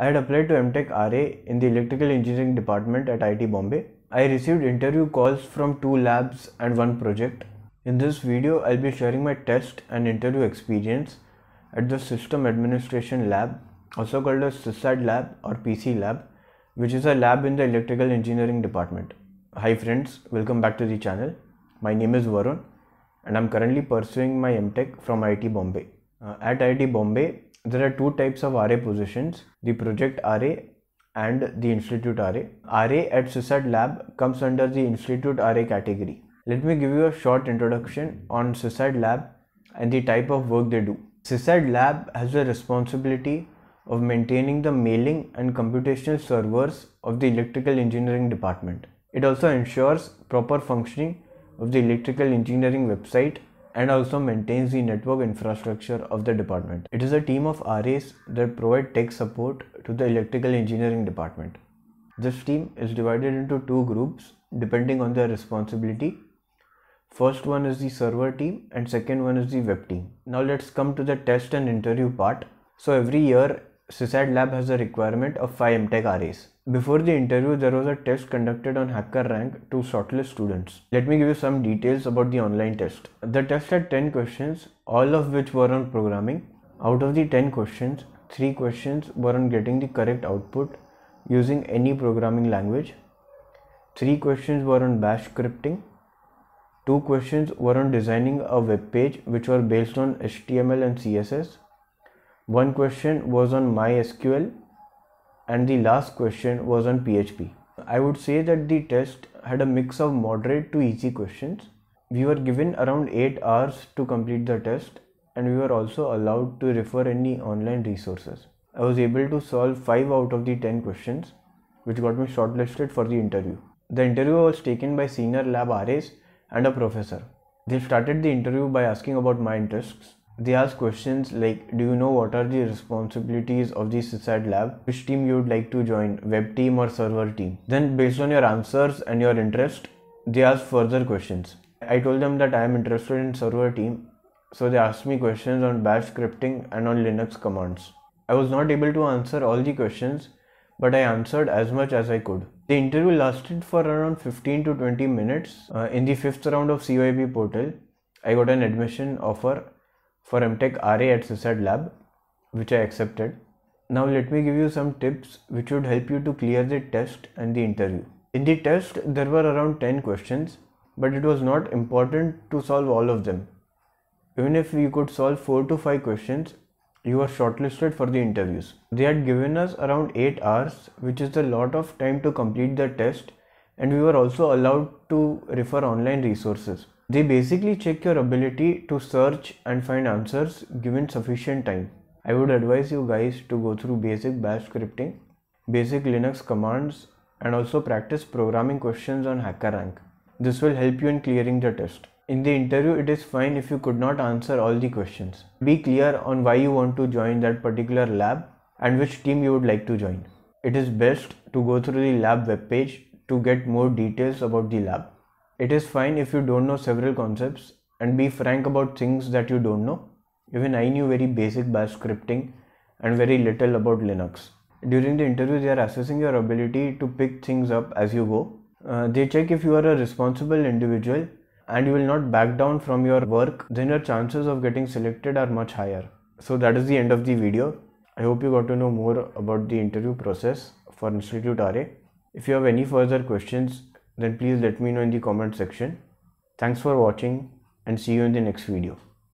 I had applied to MTech RA in the Electrical Engineering Department at IIT Bombay. I received interview calls from two labs and one project. In this video, I'll be sharing my test and interview experience at the System Administration Lab, also called as SysAd Lab or PC Lab, which is a lab in the Electrical Engineering Department. Hi friends, welcome back to the channel. My name is Varun and I'm currently pursuing my MTech from IIT Bombay. Uh, at IIT Bombay, there are two types of RA positions, the project RA and the institute RA. RA at SysAd Lab comes under the institute RA category. Let me give you a short introduction on SysAd Lab and the type of work they do. SysAd Lab has the responsibility of maintaining the mailing and computational servers of the electrical engineering department. It also ensures proper functioning of the electrical engineering website and also maintains the network infrastructure of the department. It is a team of RAs that provide tech support to the electrical engineering department. This team is divided into two groups depending on their responsibility. First one is the server team and second one is the web team. Now let's come to the test and interview part. So every year SysAd Lab has a requirement of 5 MTech RAs. Before the interview, there was a test conducted on HackerRank to shortlist students. Let me give you some details about the online test. The test had 10 questions, all of which were on programming. Out of the 10 questions, 3 questions were on getting the correct output using any programming language. 3 questions were on bash scripting. 2 questions were on designing a web page which were based on HTML and CSS. One question was on MySQL and the last question was on PHP. I would say that the test had a mix of moderate to easy questions. We were given around 8 hours to complete the test and we were also allowed to refer any online resources. I was able to solve 5 out of the 10 questions which got me shortlisted for the interview. The interview was taken by senior lab RAs and a professor. They started the interview by asking about my interests they ask questions like do you know what are the responsibilities of the SysAd lab? Which team you would like to join? Web team or server team? Then based on your answers and your interest they ask further questions. I told them that i am interested in server team so they asked me questions on bash scripting and on linux commands. I was not able to answer all the questions but i answered as much as i could. The interview lasted for around 15 to 20 minutes. Uh, in the fifth round of CYB portal i got an admission offer for MTech RA at SysAd Lab, which I accepted. Now let me give you some tips which would help you to clear the test and the interview. In the test, there were around 10 questions, but it was not important to solve all of them. Even if you could solve 4 to 5 questions, you were shortlisted for the interviews. They had given us around 8 hours, which is a lot of time to complete the test, and we were also allowed to refer online resources. They basically check your ability to search and find answers given sufficient time. I would advise you guys to go through basic bash scripting, basic Linux commands and also practice programming questions on HackerRank. This will help you in clearing the test. In the interview, it is fine if you could not answer all the questions. Be clear on why you want to join that particular lab and which team you would like to join. It is best to go through the lab webpage to get more details about the lab. It is fine if you don't know several concepts and be frank about things that you don't know. Even I knew very basic bash scripting and very little about Linux. During the interview, they are assessing your ability to pick things up as you go. Uh, they check if you are a responsible individual and you will not back down from your work, then your chances of getting selected are much higher. So that is the end of the video. I hope you got to know more about the interview process for Institute RA. If you have any further questions, then please let me know in the comment section. Thanks for watching and see you in the next video.